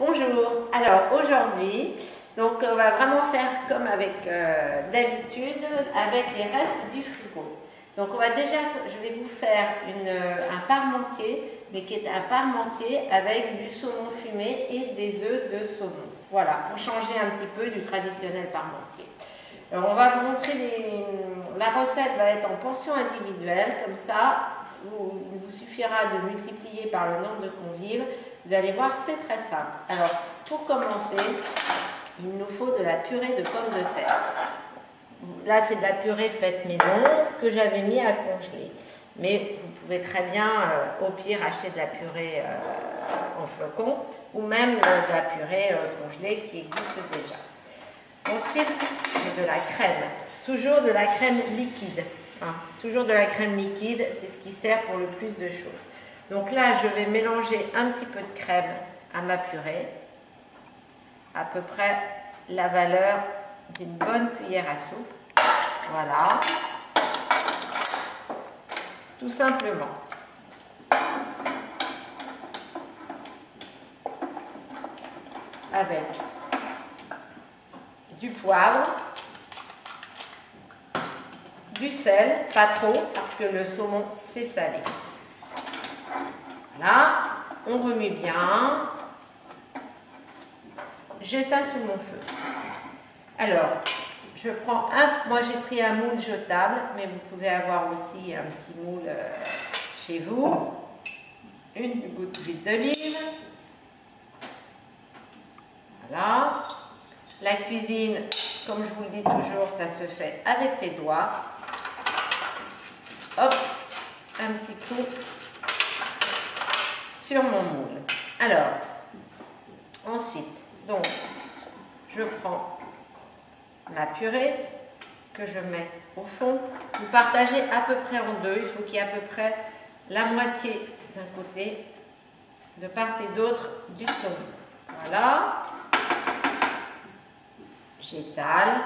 Bonjour. Alors aujourd'hui, donc on va vraiment faire comme avec euh, d'habitude avec les restes du frigo. Donc on va déjà, je vais vous faire euh, un parmentier, mais qui est un parmentier avec du saumon fumé et des œufs de saumon. Voilà, pour changer un petit peu du traditionnel parmentier. Alors on va vous montrer la recette va être en portions individuelles, comme ça, il vous suffira de multiplier par le nombre de convives vous allez voir, c'est très simple. Alors, pour commencer, il nous faut de la purée de pommes de terre. Là, c'est de la purée faite maison que j'avais mis à congeler. Mais vous pouvez très bien, euh, au pire, acheter de la purée euh, en flocons ou même euh, de la purée congelée qui existe déjà. Ensuite, j'ai de la crème. Toujours de la crème liquide. Hein. Toujours de la crème liquide, c'est ce qui sert pour le plus de choses. Donc là, je vais mélanger un petit peu de crème à ma purée, à peu près la valeur d'une bonne cuillère à soupe. Voilà. Tout simplement. Avec du poivre, du sel, pas trop, parce que le saumon c'est salé. Là, on remue bien. J'éteins sur mon feu. Alors, je prends un, moi j'ai pris un moule jetable, mais vous pouvez avoir aussi un petit moule euh, chez vous. Une goutte d'huile d'olive. Voilà. La cuisine, comme je vous le dis toujours, ça se fait avec les doigts. Hop, un petit coup sur mon moule. Alors, ensuite, je prends ma purée que je mets au fond. Vous partagez à peu près en deux. Il faut qu'il y ait à peu près la moitié d'un côté, de part et d'autre du saumon. Voilà. J'étale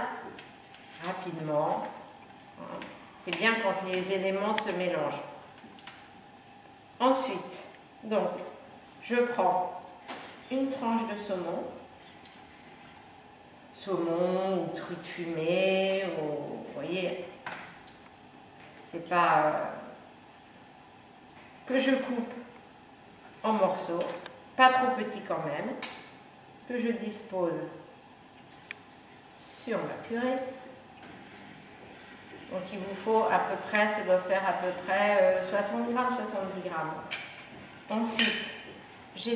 rapidement. C'est bien quand les éléments se mélangent. Ensuite, donc, je prends une tranche de saumon, saumon ou truite fumée, ou, vous voyez, c'est pas euh, que je coupe en morceaux, pas trop petits quand même, que je dispose sur ma purée. Donc il vous faut à peu près, ça doit faire à peu près 60 g, 70 grammes. Ensuite, je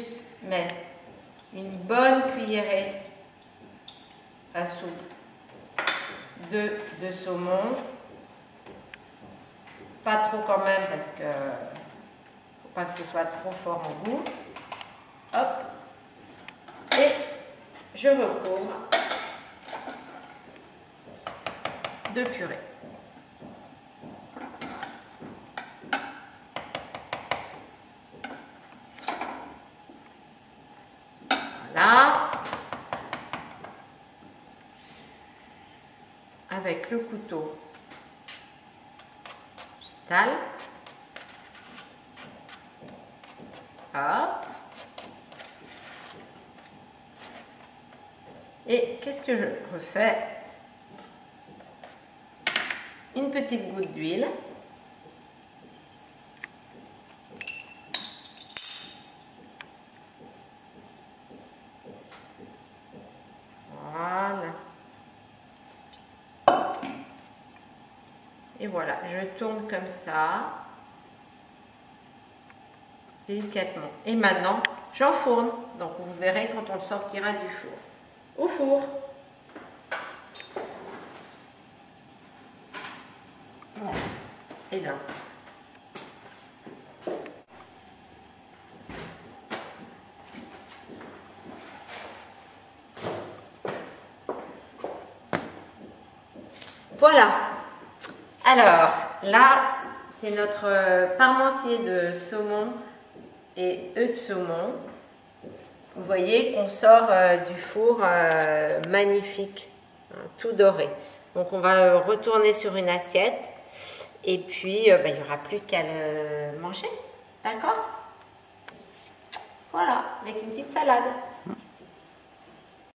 mets une bonne cuillerée à soupe de, de saumon. Pas trop quand même parce que faut pas que ce soit trop fort en goût. Hop. Et je recouvre de purée. Avec le couteau, j'étale. Hop. Et qu'est-ce que je refais? Une petite goutte d'huile. Et voilà, je tourne comme ça, délicatement. Et maintenant, j'enfourne. Donc vous verrez quand on sortira du four. Au four. Et là. Voilà. Alors, là, c'est notre euh, parmentier de saumon et œufs de saumon. Vous voyez qu'on sort euh, du four euh, magnifique, hein, tout doré. Donc on va retourner sur une assiette et puis ben, il n'y aura plus qu'à le manger. D'accord? Voilà, avec une petite salade.